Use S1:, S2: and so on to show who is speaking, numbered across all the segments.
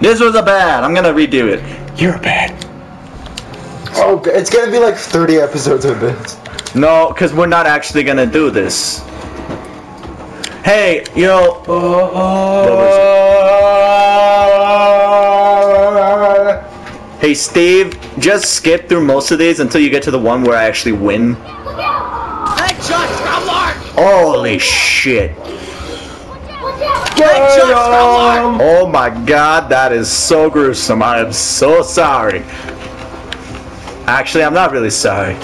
S1: This was a bad. I'm gonna redo it.
S2: You're bad.
S3: Oh, it's gonna be like 30 episodes of this.
S1: No, because we're not actually gonna do this. Hey, you know. Hey, Steve, just skip through most of these until you get to the one where I actually win. Holy shit. Oh my god, that is so gruesome. I am so sorry. Actually, I'm not really sorry.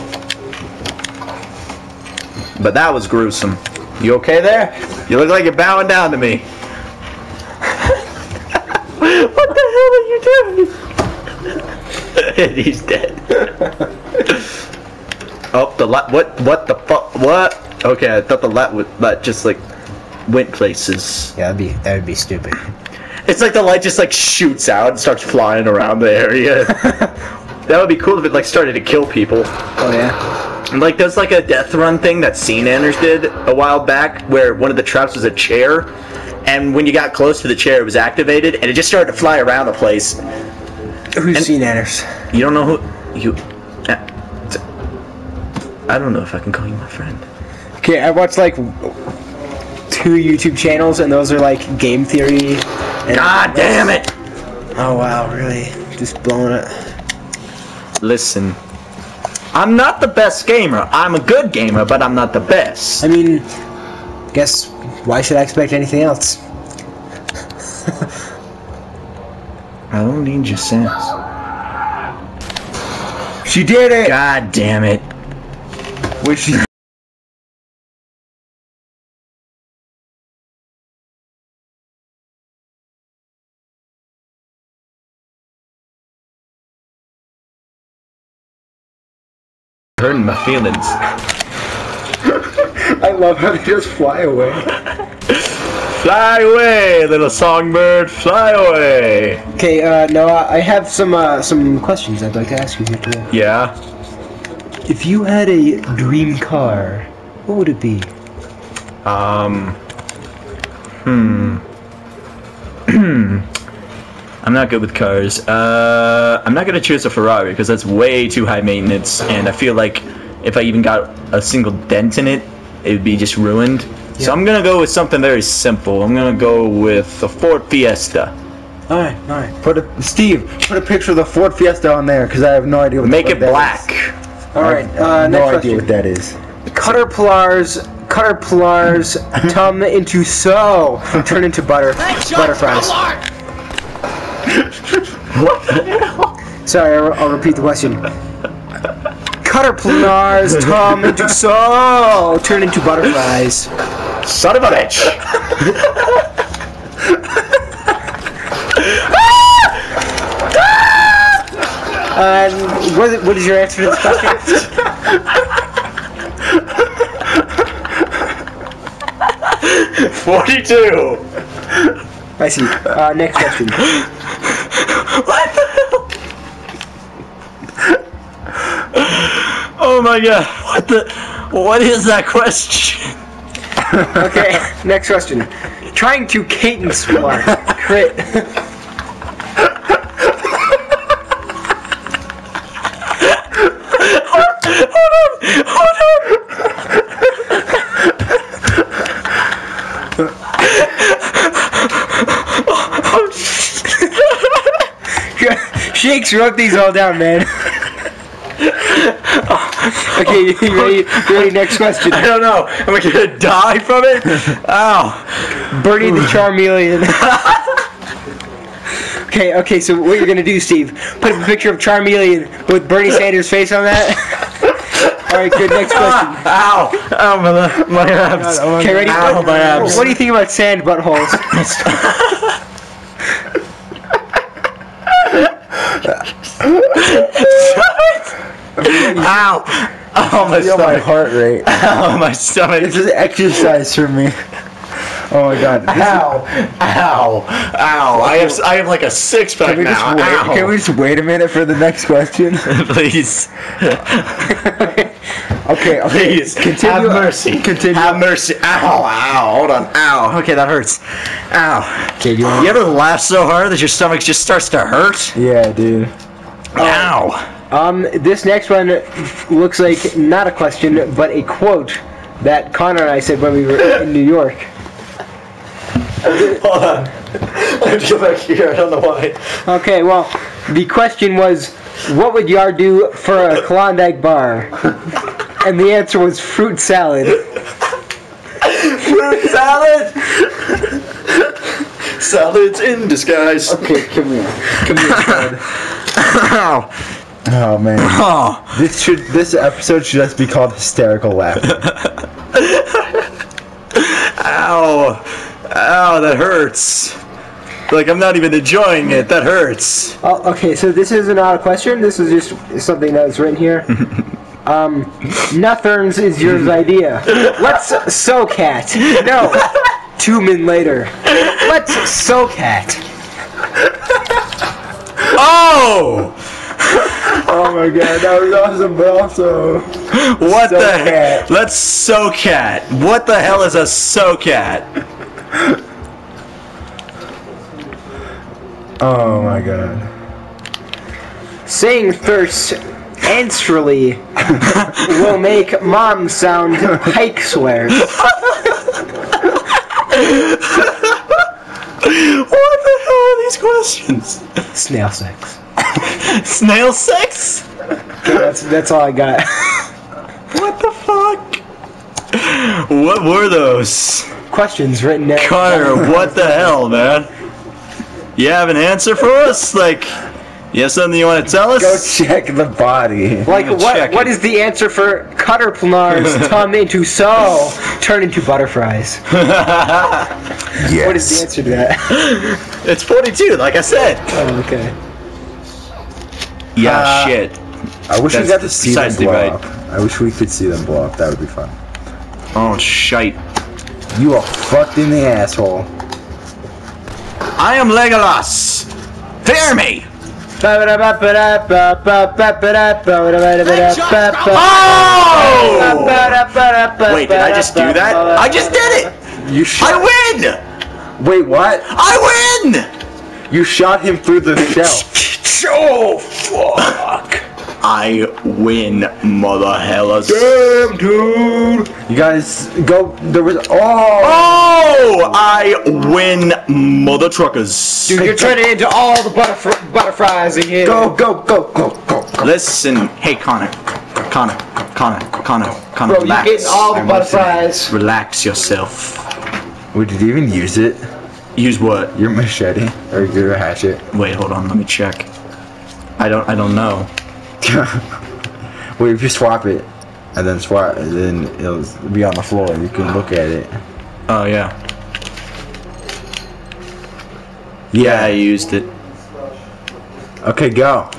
S1: But that was gruesome. You okay there? You look like you're bowing down to me. what the hell are you doing? He's dead. oh, the light. What? What the fuck? What? Okay, I thought the light would that just like went places.
S2: Yeah, that'd be that would be stupid.
S1: It's like the light just like shoots out and starts flying around the area. that would be cool if it like started to kill people.
S2: Oh yeah.
S1: And, Like there's like a death run thing that Scene Anners did a while back where one of the traps was a chair and when you got close to the chair it was activated and it just started to fly around the place.
S2: Who's
S1: And-
S2: Anders?
S1: You don't know who you uh, I don't know if I can call you my friend.
S2: Okay, I watched like two YouTube channels, and those are like game theory. And
S1: God damn it!
S2: Oh wow, really? Just blowing it.
S1: Listen. I'm not the best gamer. I'm a good gamer, but I'm not the best.
S2: I mean, guess why should I expect anything else?
S1: I don't need your sense.
S2: She did it.
S1: God damn it.
S2: Which
S1: Hurting my feelings.
S2: I love how they just fly away.
S1: Fly away, little songbird, fly away.
S2: Okay, uh, Noah, I have some uh, some questions I'd like to ask you here today.
S1: Yeah.
S2: If you had a dream car, what would it be?
S1: Um. Hmm. I'm not good with cars. Uh, I'm not gonna choose a Ferrari because that's way too high maintenance, and I feel like if I even got a single dent in it, it would be just ruined. So I'm gonna go with something very simple. I'm gonna go with a Ford Fiesta.
S2: All right, all right. Put a Steve. Put a picture of the Ford Fiesta on there because I have no idea. What
S1: Make
S2: what
S1: it black.
S2: is. All right.
S3: I
S2: Uh,
S3: have
S2: next
S3: no
S2: question.
S3: idea what that is.
S2: Cutter Pilar's Caterpillars, caterpillars tum into so turn into butter butterflies. Sorry, I'll, I'll repeat the question. Caterpillars Tom into so turn into butterflies.
S1: Son of a bitch.
S2: And what, what is your answer to this question?
S1: Forty-two.
S2: I see. Uh, next question.
S1: What the hell? Oh my god! What the? What is that question?
S2: Okay, next question. Trying to Caton Splar. Crit. Shakes wrote these all down, man. okay, oh, you ready? You ready? Next question.
S1: I don't know. Am I gonna die from it? Ow!
S2: Bernie the Charmeleon. okay, okay, so what you're gonna do, Steve? Put up a picture of Charmeleon with Bernie Sanders' face on that. Alright, good, next question.
S1: Ow! Ow! My my abs.
S2: Okay, ready?
S1: Ow, my abs.
S2: what do you think about sand buttholes?
S1: Ow! Oh my
S3: Feel my
S1: stomach.
S3: heart rate.
S1: Ow! Oh, my stomach.
S3: This is exercise for me. Oh my god. This is-
S1: Ow! Ow! Ow! I have I have like a six pack
S3: Can we, just
S1: now.
S3: wait,
S1: Ow!
S3: can we just wait a minute for the next question?
S1: Please.
S2: Okay, okay.
S1: Please,
S2: Continue.
S1: have mercy.
S2: Continue.
S1: Have mercy. Ow, ow, hold on. Ow. Okay, that hurts. Ow.
S2: Okay, you want-
S1: You ever laugh so hard that your stomach just starts to hurt?
S2: Yeah, dude.
S1: Ow.
S2: Um, this next one looks like not a question, but a quote that Connor and I said when we were in New York.
S1: Hold on. I have to go back here. I don't know why.
S2: Okay, well, the question was, what would Yar do for a Klondike bar? And the answer was fruit salad.
S1: Fruit salad. Salads in disguise.
S2: Okay, come here. Come here, bud.
S1: Ow.
S4: Oh man,
S1: Oh.
S4: this should this episode should just be called hysterical laughter.
S1: Ow. Ow, that hurts. Like, I'm not even enjoying it. That hurts.
S2: Oh, okay, so this is not a question. This is just something that was written here. Um, Nutherns is yours idea. Let's so cat. No, two men later. Let's so cat.
S1: Oh!
S4: oh my god, that was awesome, but also
S1: What the
S4: So cat.
S1: heck? Let's so cat. What the hell is a so cat?
S4: oh my god.
S2: Saying thirst anstrally will make mom sound pike swears.
S1: What the hell are these questions?
S2: Snail sex.
S1: Snail sex?
S2: That's that's all I got.
S1: What the fuck? What were those?
S2: Questions written down.
S1: Connor, what the hell, man? You have an answer for us? Like, you have something you want to tell us?
S4: Go check the body.
S2: Like
S1: I'ma
S2: what?
S1: check
S2: What
S1: it.
S2: is the answer for Cutter caterpillars turn into so turn into butterflies?
S4: Yes.
S2: What is the answer to that?
S1: it's 42, like I said.
S2: oh, okay.
S1: Yeah,
S4: Uh,
S1: shit.
S4: I wish
S1: That's
S4: we got to see them blow
S1: right.
S4: up. I wish we could see them blow up. That would be fun.
S1: Oh, shite.
S4: You are fucked in the asshole.
S1: I am Legolas. Fear me. Oh! Wait, did I just do that? I just did it.
S4: You shot.
S1: I win.
S4: Wait, what?
S1: I win.
S4: You shot him through the shell.
S1: Oh fuck! I win, mother hellas.
S4: Damn, dude. You guys go. There was. Oh.
S1: Oh, I win, mother truckers.
S2: Dude, you're turning into all the butterf- butterflies again.
S4: Go, go, go, go, go, go.
S1: Listen, hey Connor, Connor, Connor, Connor, Connor,
S2: Bro, you're
S1: relax.
S2: getting all the butterflies.
S1: Relax yourself.
S4: Wait, did you even use it?
S1: Use what?
S4: Your machete or your hatchet?
S1: Wait, hold on. Let me check. I don't. I don't know.
S4: Wait, if you swap it and then swap, and then it'll be on the floor. You can look at it.
S1: Oh yeah. Yeah, I used it.
S4: Okay, go.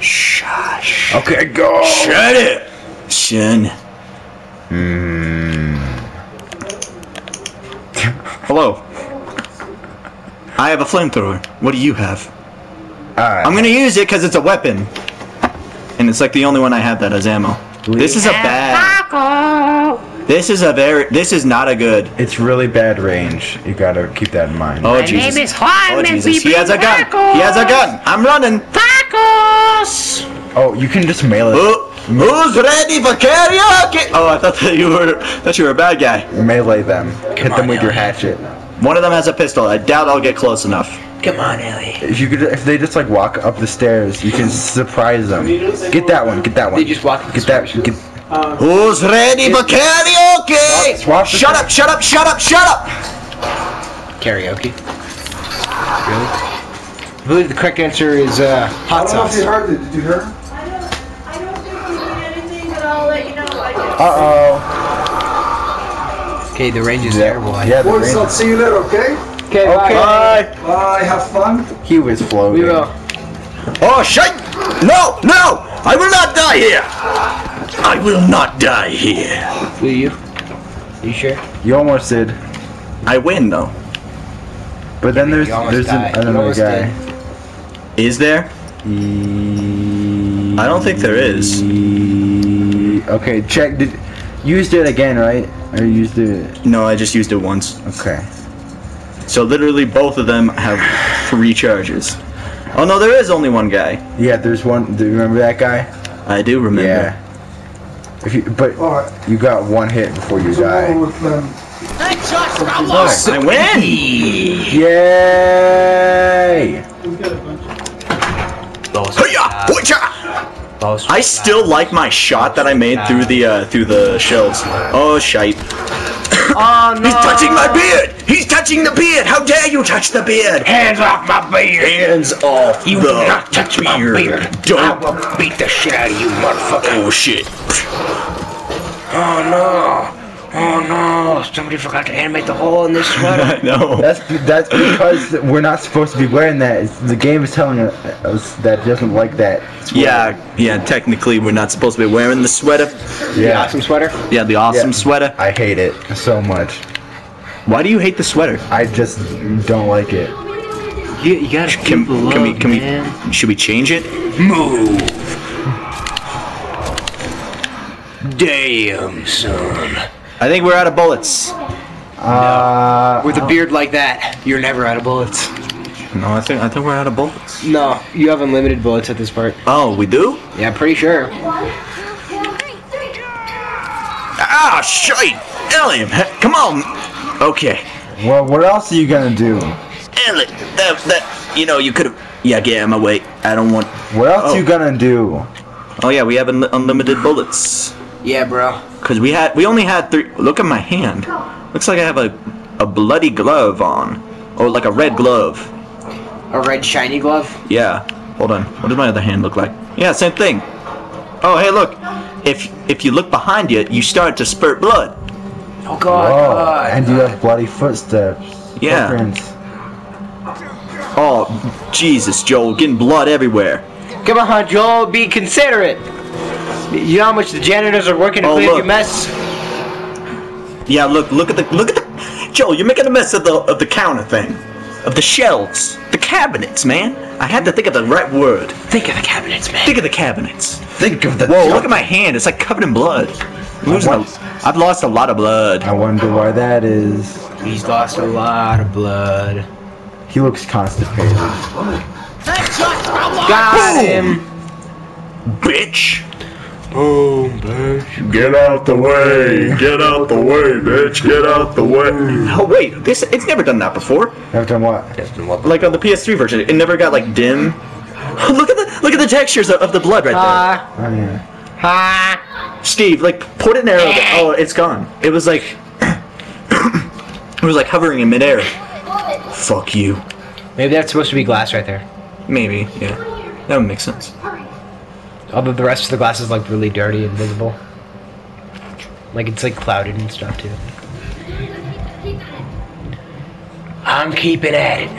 S1: Shush.
S4: Okay, go.
S1: Shut it. Shun.
S4: Hmm.
S1: Hello. I have a flamethrower. What do you have?
S4: Alright.
S1: I'm gonna use it because it's a weapon. And it's like the only one I have that has ammo. This is a bad. This is a very. This is not a good.
S4: It's really bad range. You gotta keep that in mind.
S1: Oh
S5: My
S1: Jesus.
S5: name is Juan
S1: oh Jesus. He has a
S5: bring
S1: gun. He has a gun. I'm running.
S5: Tacos!
S4: Oh, you can just mail it.
S1: Who, who's ready for karaoke? Oh, I thought that you were. Thought you were a bad guy.
S4: Melee them. Hit them with your hatchet.
S1: One of them has a pistol. I doubt I'll get close enough.
S2: Come on, Ellie.
S4: If you could, if they just like walk up the stairs, you can surprise them. Get that one. Get that one.
S2: They just walk up the
S4: Get that. Get,
S1: Who's ready for karaoke?
S4: Swap the-
S1: Shut up! Shut up! Shut up! Shut up!
S2: Karaoke. Really? I believe the correct answer is uh, hot sauce.
S4: heard it. Did you hear?
S6: I don't, I don't think we're doing anything, but I'll let you know. I just,
S4: Uh oh.
S2: Okay, the range is there, boy.
S4: Yeah, the range.
S3: see you later, okay?
S2: Okay, bye.
S1: Bye.
S3: Bye, have fun.
S4: He was floating.
S2: We will.
S1: Oh shit! No! No! I will not die here! I will not die here.
S2: Will you? You sure?
S4: You almost did.
S1: I win though.
S4: But then there's there's an,
S2: died. You
S4: another
S2: almost
S4: guy.
S1: Is there? I don't think there is.
S4: see. Okay, check. Did used it again, right? Or used it?
S1: No, I just used it once.
S4: Okay.
S1: So literally both of them have three charges. Oh no, there is only one guy.
S4: Yeah, there's one. Do you remember that guy?
S1: I do remember.
S4: Yeah. If you, but
S3: Alright.
S4: you got one hit before you die.
S3: With um, them.
S1: I win!
S4: Yay!
S1: I still like my shot that I made through the uh, through the shells. Oh shite!
S2: Oh no!
S1: He's touching my beard! He's touching the beard! How dare you touch the beard!
S5: Hands off my beard!
S1: Hands off
S5: You
S1: the
S5: do not touch my beard!
S1: Don't.
S5: I will beat the shit out of you, motherfucker!
S1: Oh shit!
S5: Oh no! Oh no! Somebody forgot to animate the hole in this sweater.
S1: no.
S4: That's that's because we're not supposed to be wearing that. It's- The game is telling us that it doesn't like that.
S1: Yeah, yeah. Technically, we're not supposed to be wearing the sweater.
S2: The
S4: Yeah.
S2: awesome sweater.
S1: Yeah, the awesome
S4: Yeah.
S1: sweater.
S4: I hate it so much.
S1: Why do you hate the sweater?
S4: I just don't like it.
S2: You, you gotta
S1: Can, can we? Can we? Should we change it?
S5: Move! Damn, son.
S1: I think we're out of bullets.
S4: Uh,
S2: With a beard like that, you're never out of bullets.
S1: No, I think I think we're out of bullets.
S2: No, you have unlimited bullets at this part.
S1: Oh, we do?
S2: Yeah, pretty sure.
S1: Ah, shite! Elliot, come on. Okay,
S4: well, what else are you gonna do?
S1: Elliot, that that you know you could have. Yeah, get out of my way. I don't want.
S4: What else
S1: Oh.
S4: you gonna do?
S1: Oh yeah, we have un- unlimited bullets.
S2: Yeah, bro.
S1: Cause we had we only had three. Look at my hand. Looks like I have a a bloody glove on, or like a red glove.
S2: A red shiny glove.
S1: Yeah. Hold on. What does my other hand look like? Yeah, same thing. Oh, hey, look. If if you look behind you, you start to spurt blood.
S2: Oh god.
S4: Whoa,
S2: god.
S4: and you have bloody footsteps.
S1: Yeah.
S4: Footprints.
S1: Oh, Jesus, Joel, getting blood everywhere.
S2: Come on, Joel, be considerate. You know how much the janitors are working to
S1: Oh,
S2: clean
S1: look.
S2: your mess?
S1: Yeah, look, look at the look at the Joel, you're making a mess of the of the counter thing. Of the shelves. The cabinets, man. I had to think of the right word.
S2: Think of the cabinets, man.
S1: Think of the cabinets.
S4: Think of the.
S1: Whoa, look at my hand. It's like covered in blood. I'm losing a, I've lost a lot of blood.
S4: I wonder why that is.
S2: He's lost a lot of blood.
S4: He looks constipated.
S2: Got him.
S1: Bitch.
S2: Boom, bitch.
S1: Get out the way. Get out the way, bitch. Get out the way. Oh wait, this it's never done that before.
S4: After time what?
S1: Like on the PS3 version, it never got like dim. look at the look at the textures of, of the blood right there.
S2: Ha.
S4: Oh yeah.
S2: Ha.
S1: Steve, like put an arrow. There. Oh, it's gone. It was like it was like hovering in midair. Fuck you.
S2: Maybe that's supposed to be glass right there.
S1: Maybe, yeah. That would make sense.
S2: Although the rest of the glass is like really dirty and visible. Like it's like clouded and stuff too. I'm keeping at it.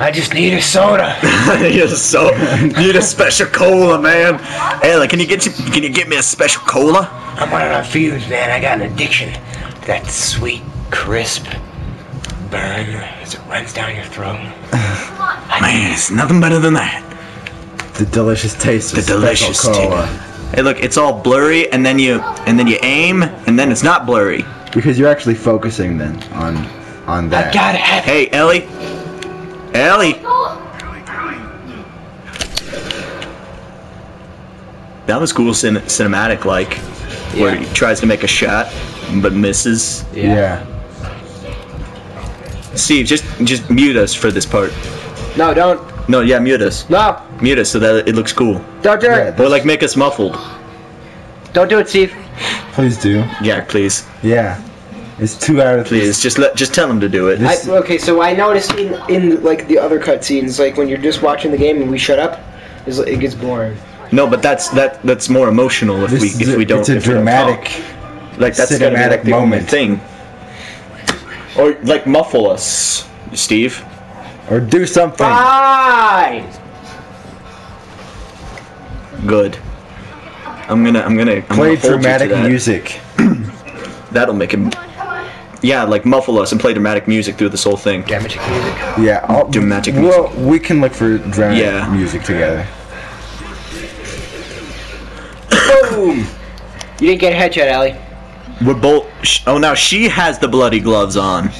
S2: I just need a soda.
S1: You're so need a special cola, man. Hey, like, can you get you, can you get me a special cola?
S5: I'm running on fumes, man. I got an addiction. To that sweet, crisp burn as it runs down your throat.
S1: Man, it's nothing better than that.
S4: The delicious taste of
S1: The delicious
S4: special cola.
S1: Hey, look, it's all blurry, and then you and then you aim, and then it's not blurry.
S4: Because you're actually focusing then on on that.
S5: I gotta have
S1: Hey, Ellie. Ellie. That was cool cin- cinematic, like, where he tries to make a shot but misses.
S4: yeah.
S1: Steve, just just mute us for this part.
S2: No, don't.
S1: No, yeah, mute us.
S2: No,
S1: Mute us so that it looks cool.
S2: don't do
S4: Yeah,
S2: it.
S1: Or like make us muffled.
S2: Don't do it, Steve.
S4: Please do.
S1: Yeah, please,
S4: Yeah. It's two out of
S1: please. Just let just tell him to do it.
S2: I, okay, so I noticed in in like the other cutscenes, like when you're just watching the game and we shut up, is it gets boring.
S1: No, but that's that that's more emotional if
S4: This
S1: we if
S4: a-
S1: we don't.
S4: It's a
S1: if we don't
S4: dramatic.
S1: like that's gotta be, like, the only
S4: moment.
S1: thing. Or like muffle us, Steve.
S4: Or do something.
S2: Fine.
S1: Good. I'm gonna, I'm gonna. I'm
S4: play
S1: gonna
S4: dramatic
S1: that.
S4: music.
S1: That'll make him. Yeah, like muffle us and play dramatic music through this whole thing.
S2: Dramatic music.
S4: Yeah, I'll,
S1: dramatic. Music.
S4: Well, we can look for dramatic
S1: yeah.
S4: music together. Boom! You didn't get a headshot, Allie.
S1: We're both. oh, now she has the bloody gloves on.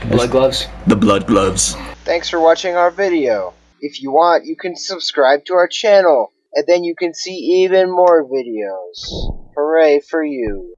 S4: The blood gloves.
S1: The blood gloves.
S2: Thanks for watching our video. If you want, you can subscribe to our channel and then you can see even more videos. Hooray for you.